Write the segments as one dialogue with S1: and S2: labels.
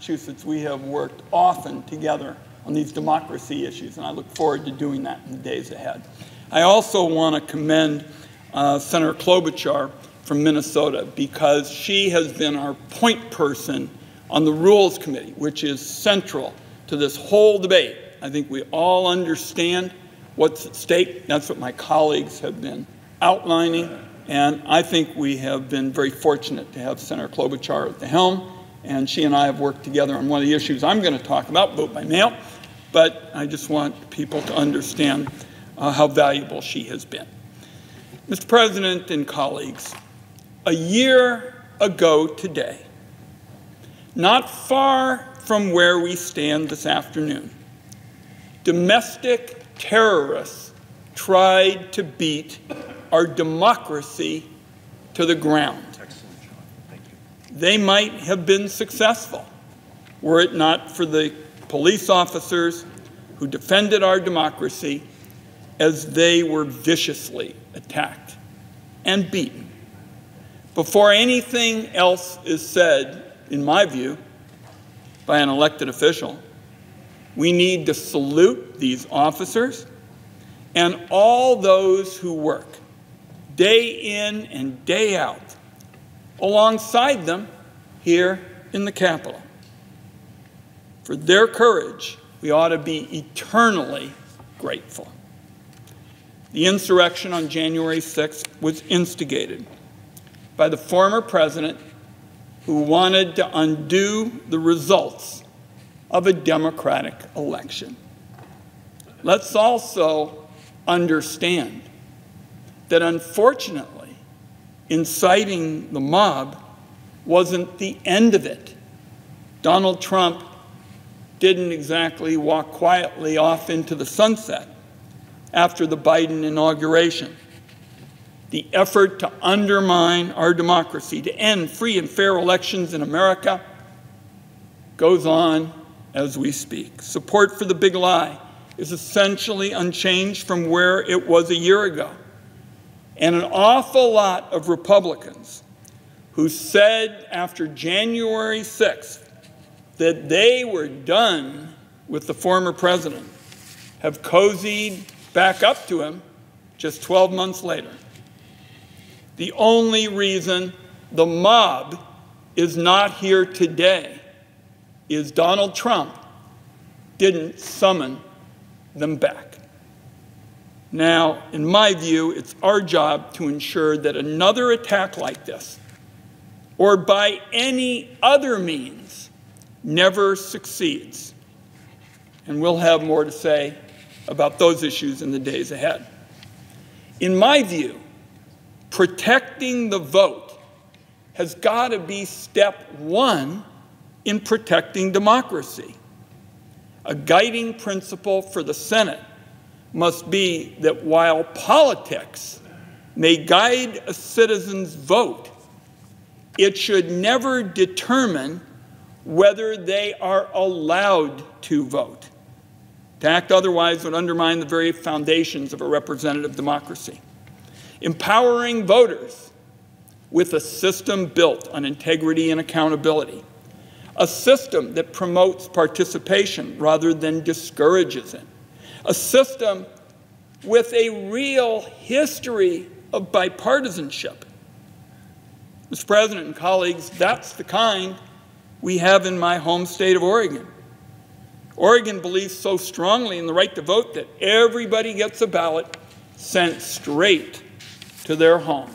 S1: Massachusetts, we have worked often together on these democracy issues, and I look forward to doing that in the days ahead. I also want to commend uh, Senator Klobuchar from Minnesota because she has been our point person on the Rules Committee, which is central to this whole debate. I think we all understand what's at stake. That's what my colleagues have been outlining. And I think we have been very fortunate to have Senator Klobuchar at the helm. And she and I have worked together on one of the issues I'm going to talk about, vote by mail. But I just want people to understand uh, how valuable she has been. Mr. President and colleagues, a year ago today, not far from where we stand this afternoon, domestic terrorists tried to beat our democracy to the ground. They might have been successful were it not for the police officers who defended our democracy as they were viciously attacked and beaten. Before anything else is said, in my view, by an elected official, we need to salute these officers and all those who work day in and day out alongside them here in the Capitol. For their courage, we ought to be eternally grateful. The insurrection on January 6th was instigated by the former president who wanted to undo the results of a democratic election. Let's also understand that unfortunately, inciting the mob wasn't the end of it. Donald Trump didn't exactly walk quietly off into the sunset after the Biden inauguration. The effort to undermine our democracy, to end free and fair elections in America, goes on as we speak. Support for the big lie is essentially unchanged from where it was a year ago. And an awful lot of Republicans who said after January 6th that they were done with the former president have cozied back up to him just 12 months later. The only reason the mob is not here today is Donald Trump didn't summon them back. Now, in my view, it's our job to ensure that another attack like this, or by any other means, never succeeds. And we'll have more to say about those issues in the days ahead. In my view, protecting the vote has got to be step one in protecting democracy. A guiding principle for the Senate must be that while politics may guide a citizen's vote, it should never determine whether they are allowed to vote. To act otherwise would undermine the very foundations of a representative democracy. Empowering voters with a system built on integrity and accountability a system that promotes participation rather than discourages it, a system with a real history of bipartisanship. Mr. President and colleagues, that's the kind we have in my home state of Oregon. Oregon believes so strongly in the right to vote that everybody gets a ballot sent straight to their home.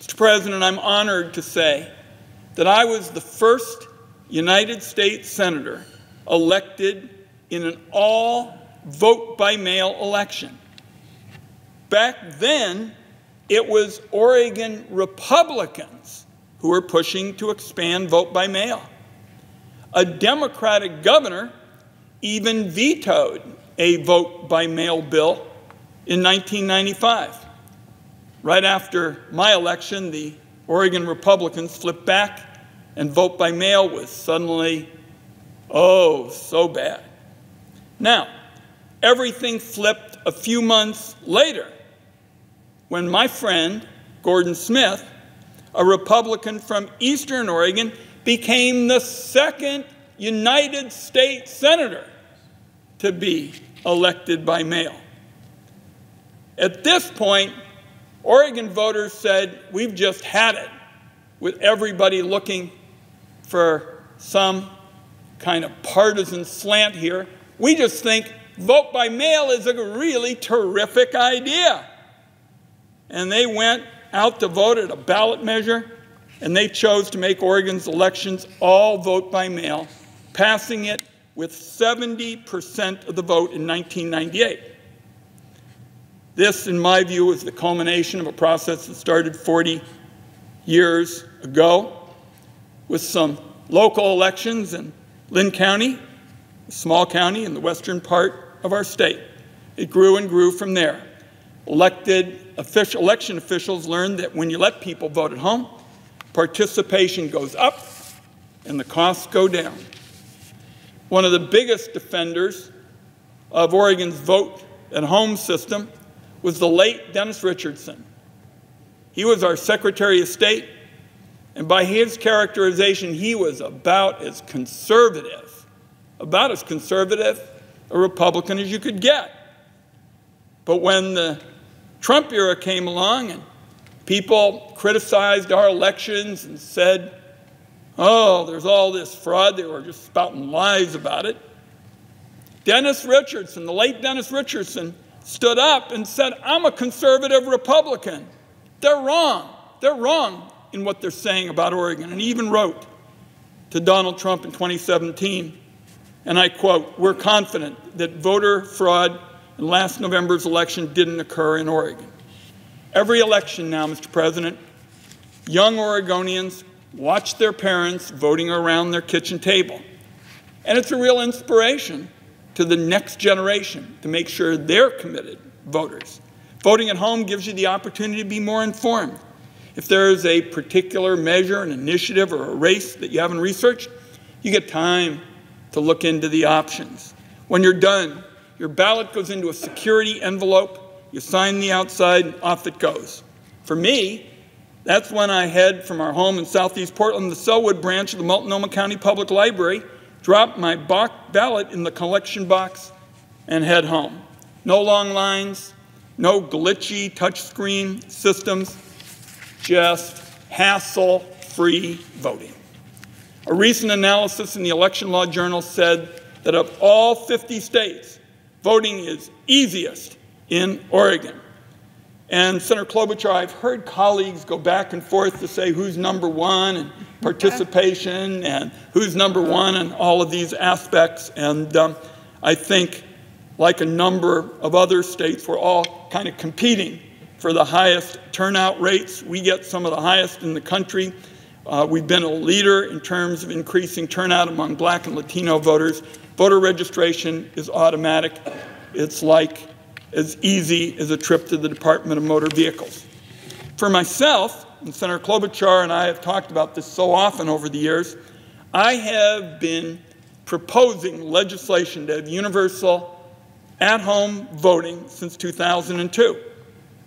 S1: Mr. President, I'm honored to say that I was the first United States Senator elected in an all vote by mail election. Back then, it was Oregon Republicans who were pushing to expand vote by mail. A Democratic governor even vetoed a vote by mail bill in 1995. Right after my election, the Oregon Republicans flipped back and vote by mail was suddenly, oh, so bad. Now, everything flipped a few months later when my friend, Gordon Smith, a Republican from Eastern Oregon, became the second United States Senator to be elected by mail. At this point, Oregon voters said, We've just had it with everybody looking for some kind of partisan slant here. We just think vote by mail is a really terrific idea. And they went out to vote at a ballot measure, and they chose to make Oregon's elections all vote by mail, passing it with 70% of the vote in 1998. This, in my view, is the culmination of a process that started 40 years ago with some local elections in Linn County, a small county in the western part of our state. It grew and grew from there. Elected official, election officials learned that when you let people vote at home, participation goes up and the costs go down. One of the biggest defenders of Oregon's vote at home system was the late Dennis Richardson. He was our Secretary of State, and by his characterization, he was about as conservative, about as conservative a Republican as you could get. But when the Trump era came along and people criticized our elections and said, oh, there's all this fraud, they were just spouting lies about it. Dennis Richardson, the late Dennis Richardson, stood up and said, I'm a conservative Republican. They're wrong. They're wrong in what they're saying about Oregon. And he even wrote to Donald Trump in 2017, and I quote, We're confident that voter fraud in last November's election didn't occur in Oregon. Every election now, Mr. President, young Oregonians watch their parents voting around their kitchen table. And it's a real inspiration to the next generation to make sure they're committed voters. Voting at home gives you the opportunity to be more informed. If there is a particular measure, an initiative, or a race that you haven't researched, you get time to look into the options. When you're done, your ballot goes into a security envelope, you sign the outside, and off it goes. For me, that's when I head from our home in southeast Portland, the Sellwood branch of the Multnomah County Public Library, drop my ballot in the collection box, and head home. No long lines, no glitchy touchscreen systems, just hassle free voting. A recent analysis in the Election Law Journal said that of all 50 states, voting is easiest in Oregon. And Senator Klobuchar, I've heard colleagues go back and forth to say who's number one and participation and who's number one and all of these aspects. And um, I think, like a number of other states, we're all kind of competing for the highest turnout rates. We get some of the highest in the country. Uh, we've been a leader in terms of increasing turnout among black and Latino voters. Voter registration is automatic. It's like as easy as a trip to the Department of Motor Vehicles. For myself, and Senator Klobuchar and I have talked about this so often over the years, I have been proposing legislation to have universal at home voting since 2002.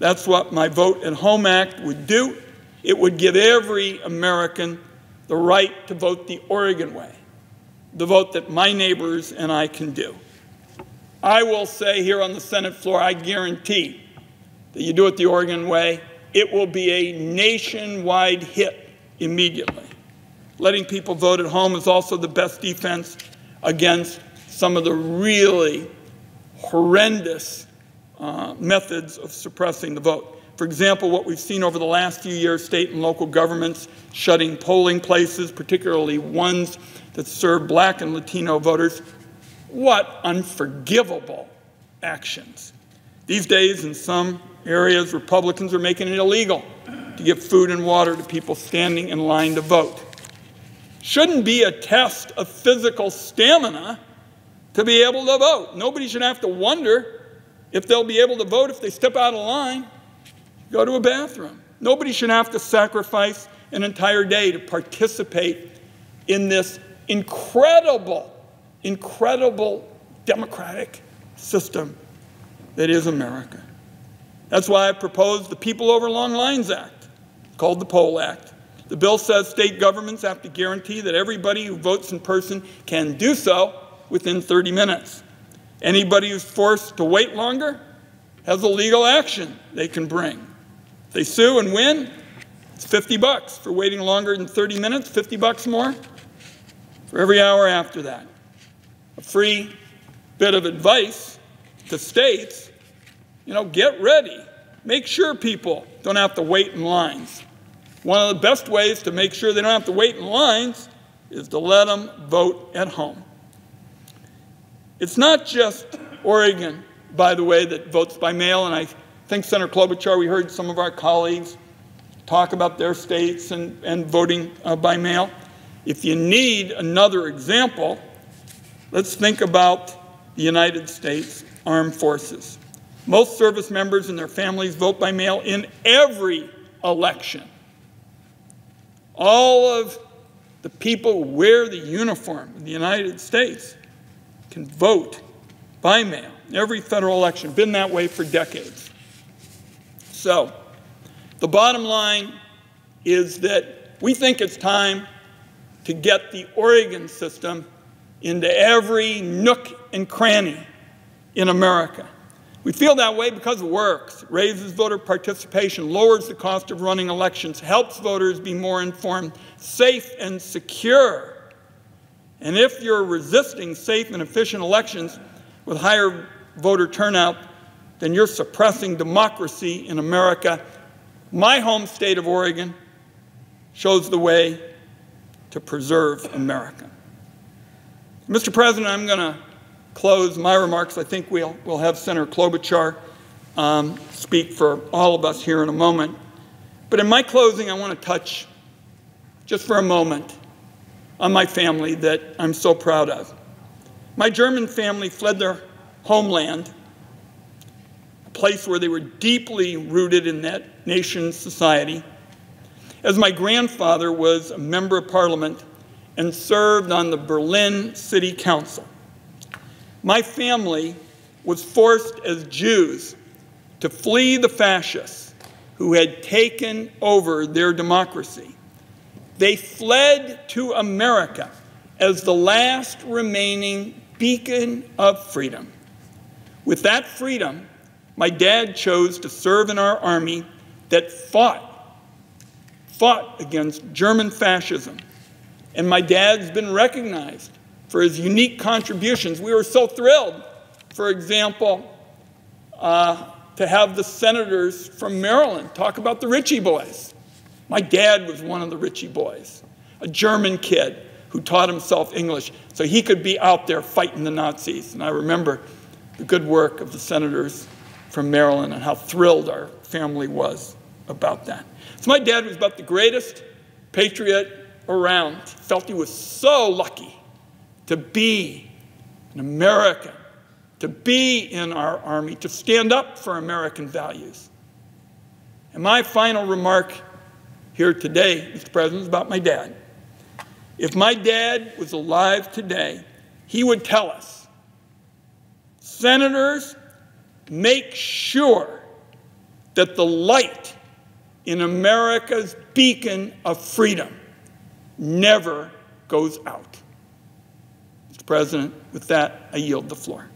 S1: That's what my Vote at Home Act would do. It would give every American the right to vote the Oregon way, the vote that my neighbors and I can do. I will say here on the Senate floor, I guarantee that you do it the Oregon way, it will be a nationwide hit immediately. Letting people vote at home is also the best defense against some of the really horrendous uh, methods of suppressing the vote. For example, what we've seen over the last few years, state and local governments shutting polling places, particularly ones that serve black and Latino voters, what unforgivable actions. These days, in some areas, Republicans are making it illegal to give food and water to people standing in line to vote. Shouldn't be a test of physical stamina to be able to vote. Nobody should have to wonder if they'll be able to vote if they step out of line, go to a bathroom. Nobody should have to sacrifice an entire day to participate in this incredible incredible democratic system that is America. That's why I proposed the People Over Long Lines Act, called the Poll Act. The bill says state governments have to guarantee that everybody who votes in person can do so within 30 minutes. Anybody who's forced to wait longer has a legal action they can bring. They sue and win, it's 50 bucks for waiting longer than 30 minutes, 50 bucks more for every hour after that. A free bit of advice to states, you know, get ready. Make sure people don't have to wait in lines. One of the best ways to make sure they don't have to wait in lines is to let them vote at home. It's not just Oregon, by the way, that votes by mail, and I think Senator Klobuchar, we heard some of our colleagues talk about their states and, and voting uh, by mail. If you need another example, let's think about the United States Armed Forces. Most service members and their families vote by mail in every election. All of the people who wear the uniform in the United States can vote by mail. Every federal election, been that way for decades. So, the bottom line is that we think it's time to get the Oregon system into every nook and cranny in America. We feel that way because it works. Raises voter participation, lowers the cost of running elections, helps voters be more informed, safe and secure. And if you're resisting safe and efficient elections with higher voter turnout, then you're suppressing democracy in America. My home state of Oregon shows the way to preserve America. Mr. President, I'm going to close my remarks. I think we'll, we'll have Senator Klobuchar um, speak for all of us here in a moment. But in my closing, I want to touch just for a moment on my family that I'm so proud of. My German family fled their homeland, place where they were deeply rooted in that nation's society, as my grandfather was a member of parliament and served on the Berlin City Council. My family was forced as Jews to flee the fascists who had taken over their democracy. They fled to America as the last remaining beacon of freedom. With that freedom, my dad chose to serve in our army that fought fought against German fascism. And my dad's been recognized for his unique contributions. We were so thrilled, for example, uh, to have the senators from Maryland talk about the Ritchie boys. My dad was one of the Ritchie boys, a German kid who taught himself English so he could be out there fighting the Nazis. And I remember the good work of the senators from Maryland and how thrilled our family was about that. So my dad was about the greatest patriot around. Felt he was so lucky to be an American, to be in our army, to stand up for American values. And my final remark here today, Mr. President, is about my dad. If my dad was alive today, he would tell us Senators, make sure that the light in America's beacon of freedom never goes out. Mr. President, with that, I yield the floor.